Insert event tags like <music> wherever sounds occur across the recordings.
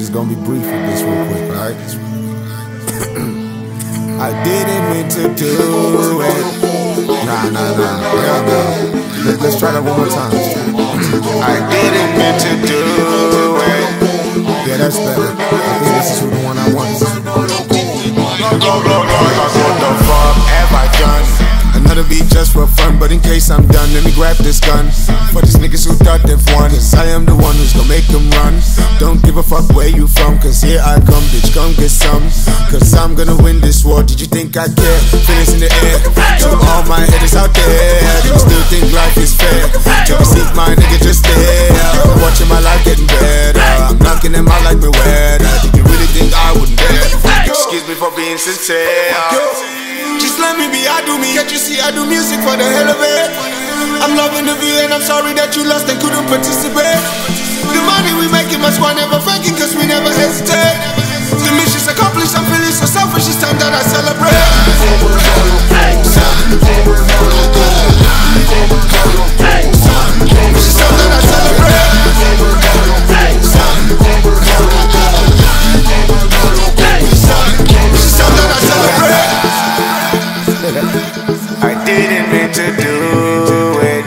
just gonna be brief with this real quick, alright? <clears throat> I didn't mean to do it. Nah, nah, nah. Hell no. Let, let's try that one more time. <clears throat> I didn't mean to do it. Yeah, that's better. I think this is the one I want. What the fuck have I done? Another beat just for fun, but in case I'm done, let me grab this gun. For these niggas who thought they've won, I am the one a fuck where you from, cause here I come, bitch, come get some. Cause I'm gonna win this war, did you think I care? Fingers in the air, to all my haters out there. Do you still think life is fair? Take a seat, my nigga, just. I'm watching my life getting better. I'm knocking them out like Mayweather. Did you really think I wouldn't dare? Excuse me for being sincere. Just let me be, I do me. Can't you see I do music for the hell of it? I'm loving the view and I'm sorry that you lost and couldn't participate. The money we making must one never faking cause we never hesitate. The mission's accomplished, I'm feeling so selfish, it's time that I celebrate. It's time that I celebrate. It's time that I celebrate. <laughs> I didn't mean to do it.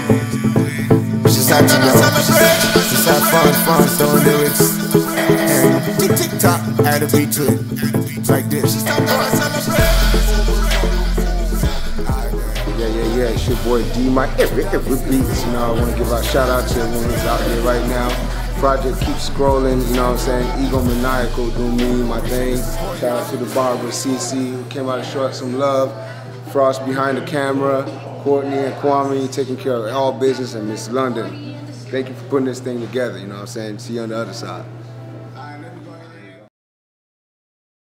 Just had to know. Just have fun, fun, throwing lyrics. And tick tick tock, add a beat to it. Like this. Yeah, yeah, yeah. It's your boy D-Mite. Every every beats. You know, I want to give a shout out to everyone who's out here right now. Project keep scrolling. You know what I'm saying? Egomaniacal, do me my thing. Shout out to the barber CC who came out to show us some love. Frost behind the camera. Courtney and Kwame taking care of all business and Miss London. Thank you for putting this thing together. You know what I'm saying? See you on the other side.